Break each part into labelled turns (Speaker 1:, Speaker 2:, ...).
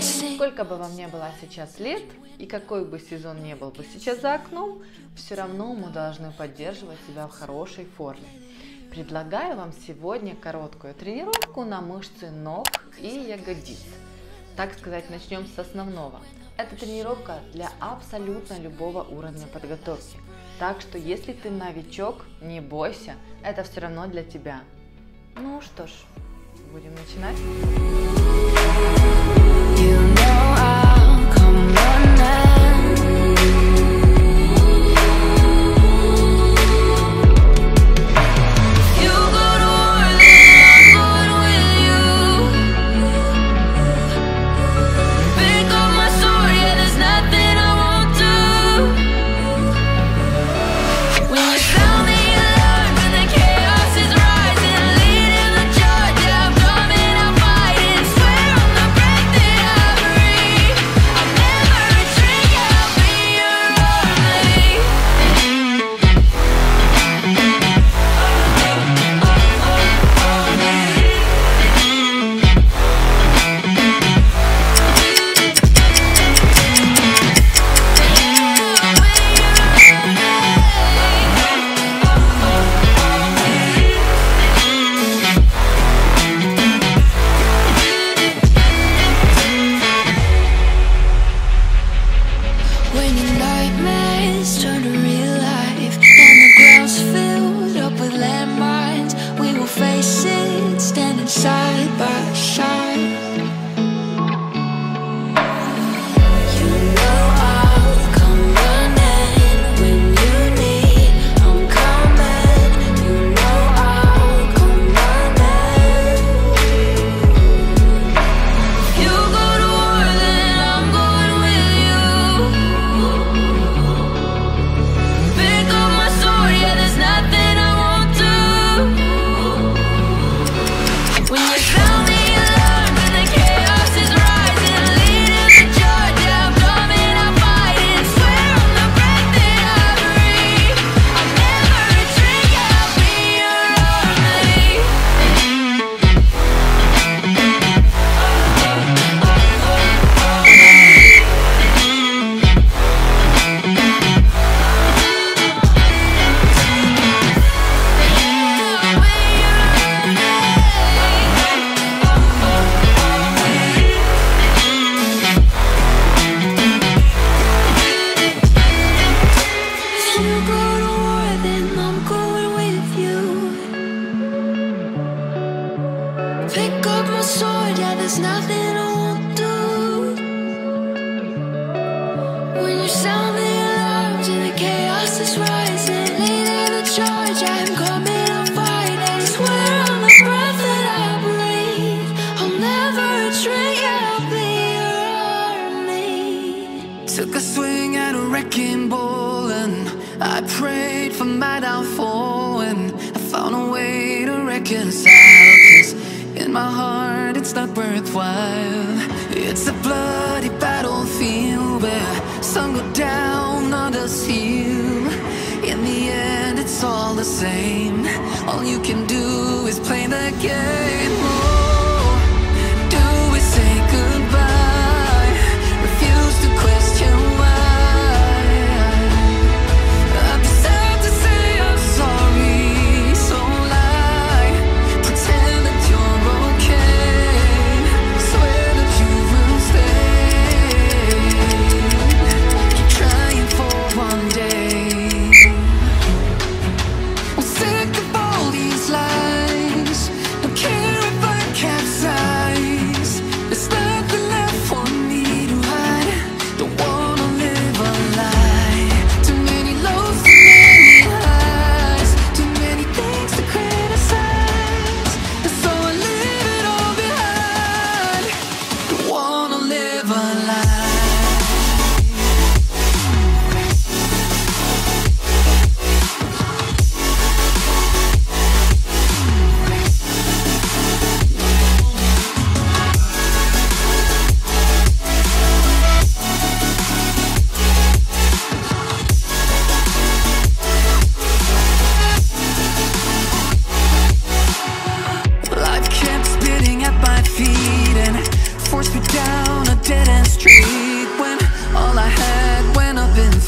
Speaker 1: Сколько бы вам ни было сейчас лет, и какой бы сезон ни был бы сейчас за окном, все равно мы должны поддерживать себя в хорошей форме. Предлагаю вам сегодня короткую тренировку на мышцы ног и ягодиц. Так сказать, начнем с основного. Это тренировка для абсолютно любого уровня подготовки. Так что если ты новичок, не бойся, это все равно для тебя. Ну что ж, будем начинать.
Speaker 2: worthwhile. It's a bloody battlefield where some go down, others heal. In the end, it's all the same. All you can do is play the game.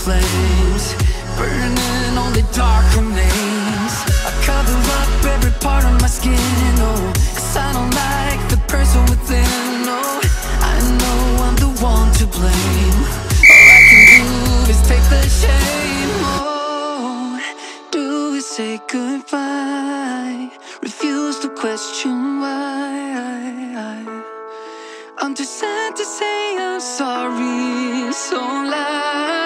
Speaker 2: flames Burning on the dark remains. I cover up every part of my skin, oh Cause I don't like the person within, oh. I know I'm the one to blame. All I can do is take the shame, oh. Do we say goodbye. Refuse to question why. I'm too sad to say I'm sorry, so loud.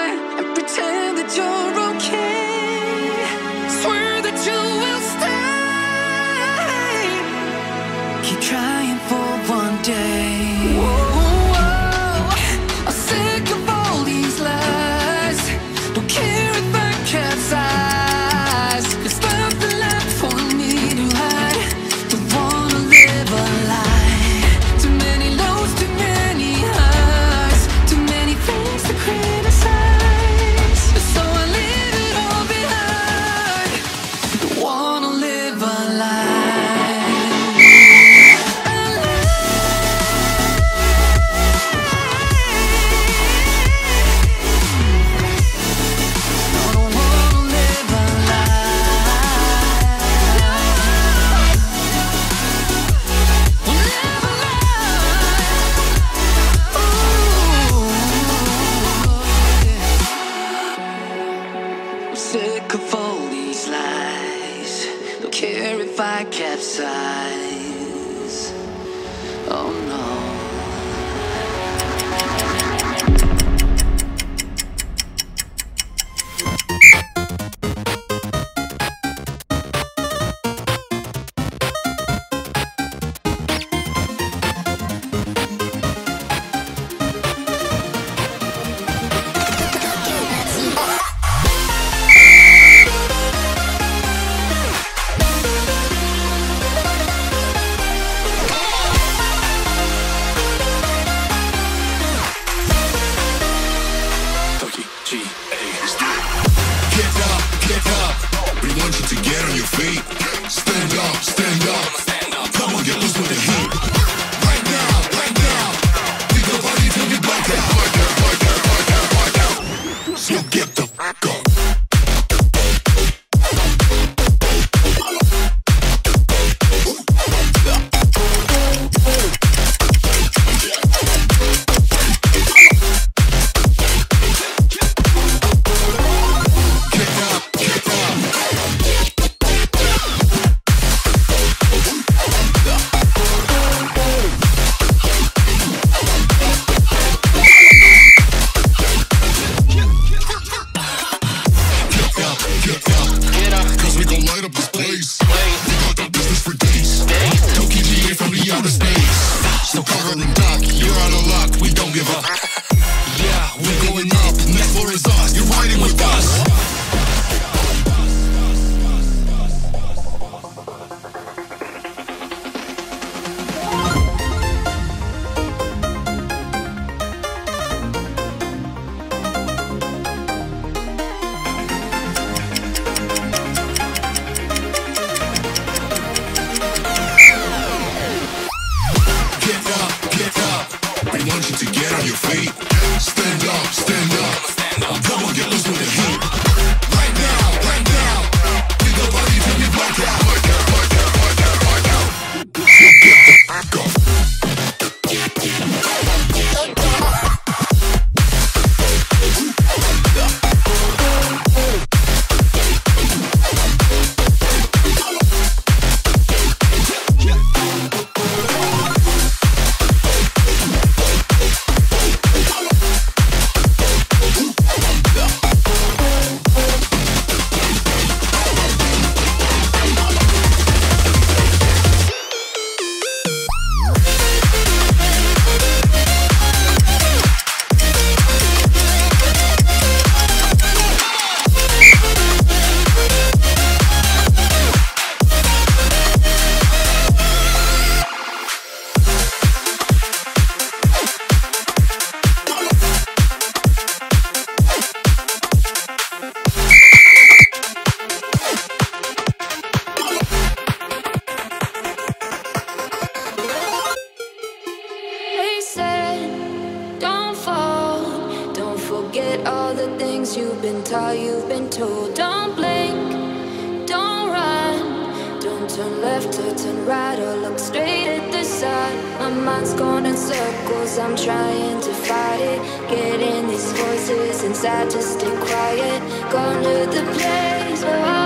Speaker 2: sick of all these lies. Don't care if I capsize. Oh, Hey. turn right or look straight at the sun. My mind's going in circles, I'm trying to fight it. Getting these voices inside to stay quiet. Going to the place where I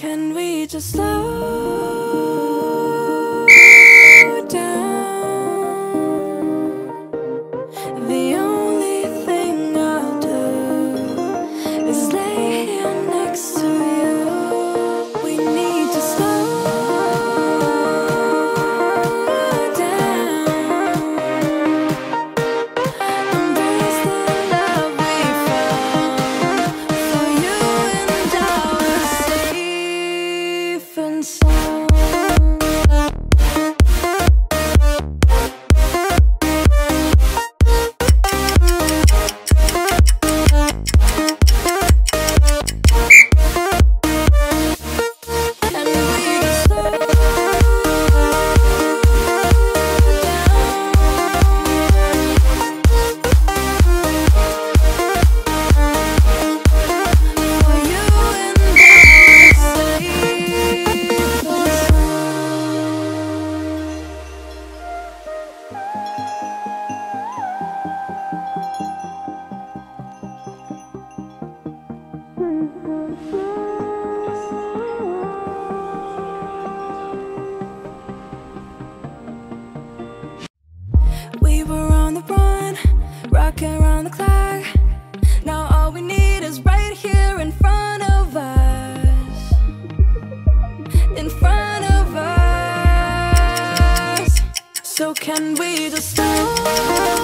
Speaker 3: Can we just love? Can we just slow